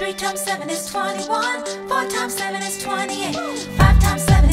Three times seven is 21. Four times seven is 28. Five times seven.